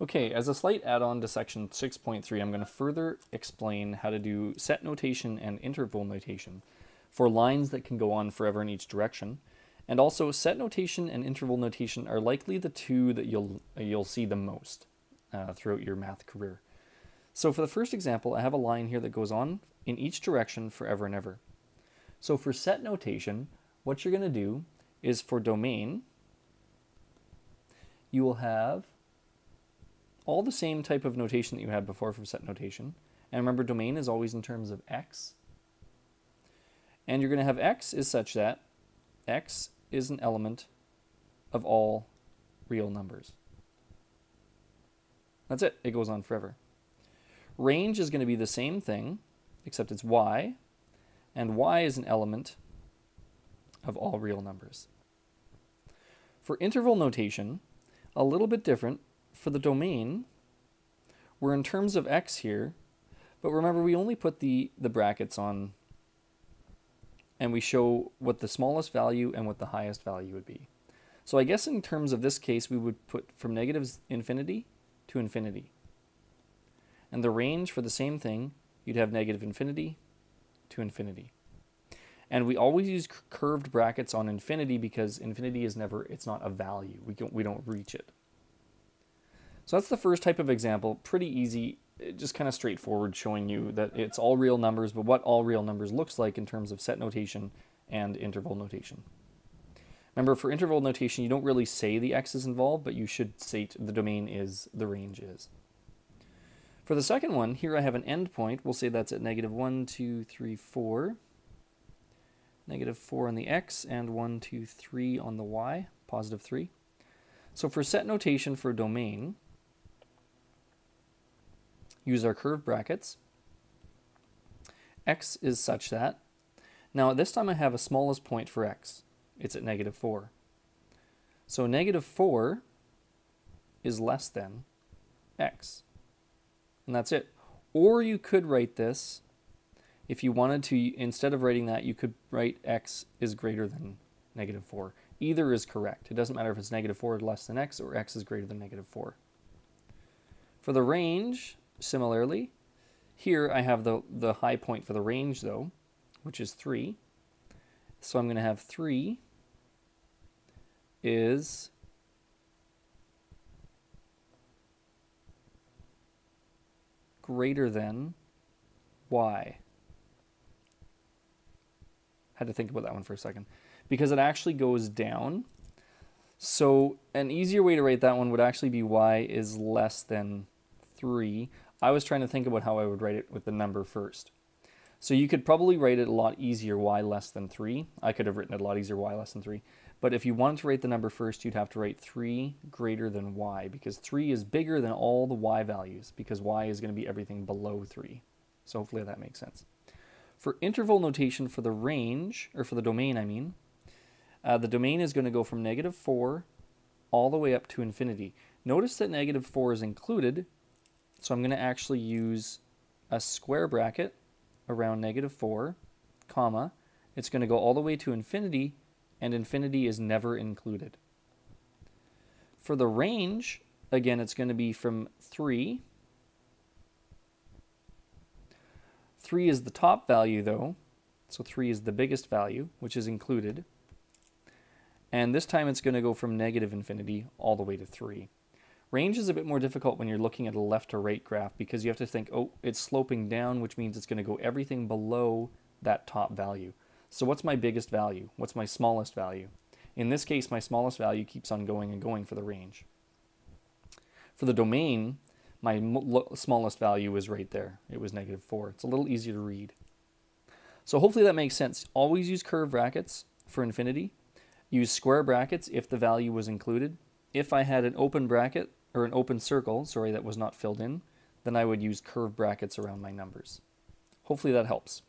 Okay, as a slight add-on to section 6.3, I'm going to further explain how to do set notation and interval notation for lines that can go on forever in each direction. And also, set notation and interval notation are likely the two that you'll, you'll see the most uh, throughout your math career. So for the first example, I have a line here that goes on in each direction forever and ever. So for set notation, what you're going to do is for domain, you will have all the same type of notation that you had before for set notation. And remember, domain is always in terms of x. And you're going to have x is such that x is an element of all real numbers. That's it. It goes on forever. Range is going to be the same thing, except it's y, and y is an element of all real numbers. For interval notation, a little bit different, for the domain, we're in terms of x here, but remember we only put the, the brackets on and we show what the smallest value and what the highest value would be. So I guess in terms of this case, we would put from negative infinity to infinity. And the range for the same thing, you'd have negative infinity to infinity. And we always use curved brackets on infinity because infinity is never, it's not a value. We don't, we don't reach it. So that's the first type of example, pretty easy, eh, just kind of straightforward, showing you that it's all real numbers, but what all real numbers looks like in terms of set notation and interval notation. Remember, for interval notation, you don't really say the x is involved, but you should say the domain is, the range is. For the second one, here I have an endpoint. We'll say that's at negative 1, 2, 3, 4. Negative 4 on the x, and 1, 2, 3 on the y, positive 3. So for set notation for domain, use our curved brackets. x is such that, now at this time I have a smallest point for x. It's at negative 4. So negative 4 is less than x. And that's it. Or you could write this, if you wanted to, instead of writing that, you could write x is greater than negative 4. Either is correct. It doesn't matter if it's negative 4 or less than x or x is greater than negative 4. For the range, Similarly, here I have the, the high point for the range though, which is 3. So I'm going to have 3 is greater than y. Had to think about that one for a second. Because it actually goes down. So an easier way to write that one would actually be y is less than 3. I was trying to think about how I would write it with the number first. So you could probably write it a lot easier y less than 3. I could have written it a lot easier y less than 3. But if you wanted to write the number first, you'd have to write 3 greater than y because 3 is bigger than all the y values because y is going to be everything below 3. So hopefully that makes sense. For interval notation for the range, or for the domain I mean, uh, the domain is going to go from negative 4 all the way up to infinity. Notice that negative 4 is included so I'm going to actually use a square bracket around negative 4, comma. It's going to go all the way to infinity, and infinity is never included. For the range, again, it's going to be from 3. 3 is the top value, though, so 3 is the biggest value, which is included. And this time it's going to go from negative infinity all the way to 3. Range is a bit more difficult when you're looking at a left to right graph because you have to think, oh, it's sloping down, which means it's going to go everything below that top value. So what's my biggest value? What's my smallest value? In this case, my smallest value keeps on going and going for the range. For the domain, my smallest value is right there. It was negative 4. It's a little easier to read. So hopefully that makes sense. Always use curved brackets for infinity. Use square brackets if the value was included. If I had an open bracket, or an open circle, sorry, that was not filled in, then I would use curved brackets around my numbers. Hopefully that helps.